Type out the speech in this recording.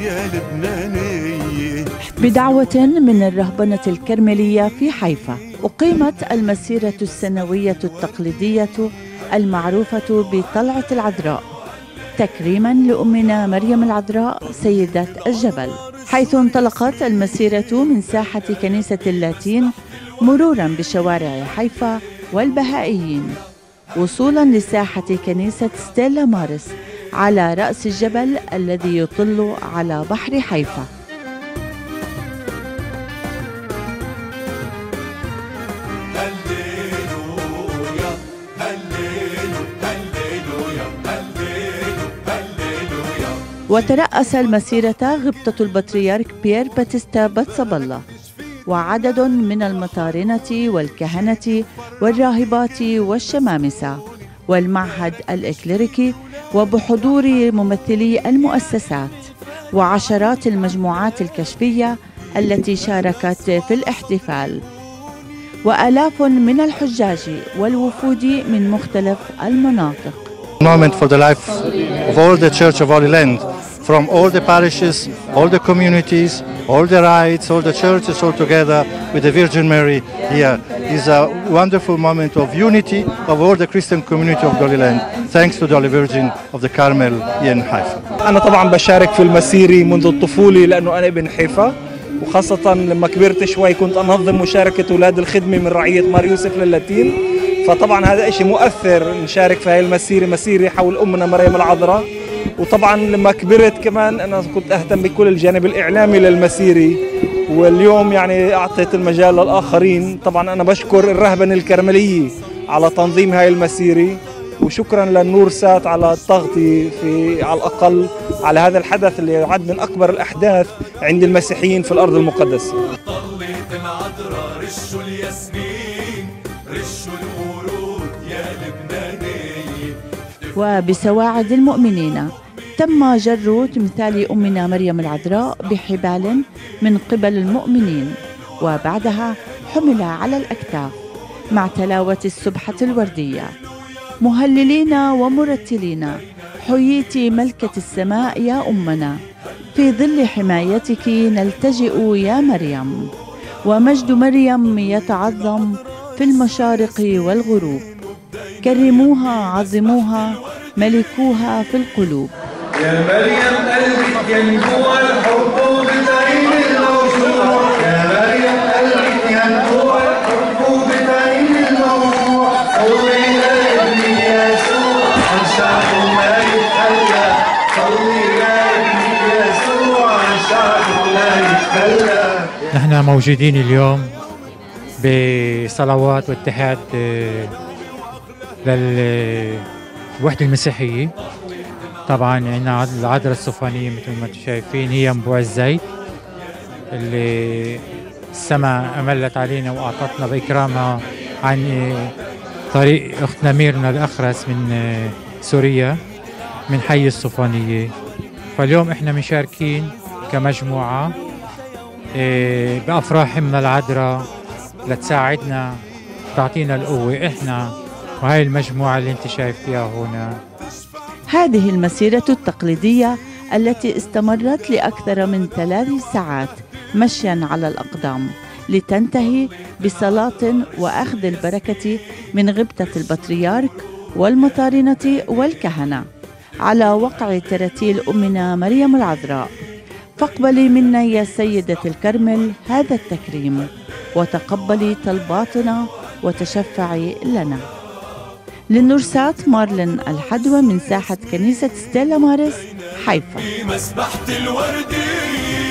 يا لبنانية. بدعوة من الرهبنة الكرملية في حيفا أقيمت المسيرة السنوية التقليدية المعروفة بطلعة العذراء. تكريما لأمنا مريم العذراء سيدة الجبل. حيث انطلقت المسيرة من ساحة كنيسة اللاتين مرورا بشوارع حيفا والبهائيين. وصولا لساحة كنيسة ستيلا مارس على رأس الجبل الذي يطل على بحر حيفا. وترأس المسيرة غبطة البطريرك بيير باتيستا باتسابلا وعدد من المطارنة والكهنة والراهبات والشمامسة. والمعهد الإكليريكي وبحضور ممثلي المؤسسات وعشرات المجموعات الكشفية التي شاركت في الاحتفال وآلاف من الحجاج والوفود من مختلف المناطق moment for the life of all the Church of Holy Land, from all the parishes, all the communities, all the rites, all the churches all together with the Virgin Mary here. Is a wonderful moment of unity of all the Christian community of Holy Land, thanks to the Holy Virgin of the Carmel in Haifa. أنا طبعا بشارك في المسيرة منذ الطفولة لأنه أنا ابن حيفا وخاصة لما كبرت شوي كنت أنظم مشاركة أولاد الخدمة من رعية مار يوسف للاتين. فطبعا هذا شيء مؤثر نشارك في هاي المسيرة مسيرة حول أمنا مريم العذراء. وطبعا لما كبرت كمان أنا كنت أهتم بكل الجانب الإعلامي للمسيرة واليوم يعني أعطيت المجال للآخرين. طبعا أنا بشكر الرهبنة الكرملية على تنظيم هاي المسيرة وشكرا للنور سات على التغطية في على الأقل على هذا الحدث اللي يعد من أكبر الأحداث عند المسيحيين في الأرض المقدسة. طليت العذراء رشوا الياسمين رشوا الورود يا لبنانية وبسواعد المؤمنين تم جر تمثال أمنا مريم العذراء بحبال من قبل المؤمنين وبعدها حمل على الأكتاف مع تلاوة السبحة الوردية. مهللين ومرتلين حييت ملكة السماء يا أمنا في ظل حمايتك نلتجئ يا مريم. ومجد مريم يتعظم في المشارق والغروب كرموها عظموها ملكوها في القلوب. يا مريم قلبك ينبوع الحب بتعين الموضوع يا مريم قلبك ينبوع الحب بتعين الموضوع صلي لابني يسوع. عن شعبه ما يتخلى صلي لابني يسوع. عن شعبه لا يتخلى نحن موجودين اليوم بصلوات واتحاد آه، للوحدة المسيحية. طبعا عندنا العذراء الصوفانية مثل ما أنتم شايفين هي ينبوع الزيت اللي السماء أملت علينا وأعطتنا بإكرامها عن طريق أختنا ميرنا الأخرس من سوريا من حي الصوفانية فاليوم إحنا مشاركين كمجموعة آه، بأفراح من العذراء لتساعدنا تعطينا القوة إحنا وهاي المجموعة اللي انت شايفتيها هنا. هذه المسيرة التقليدية التي استمرت لأكثر من ثلاث ساعات مشيا على الأقدام لتنتهي بصلاة وأخذ البركة من غبطة البطريرك والمطارنة والكهنة على وقع تراتيل أمنا مريم العذراء. فاقبلي منا يا سيدة الكرمل هذا التكريم وتقبلي طلباتنا وتشفعي لنا. للنرسات مارلين الحدوى من ساحة كنيسة ستيلا مارس حيفا. مسبحة الوردية.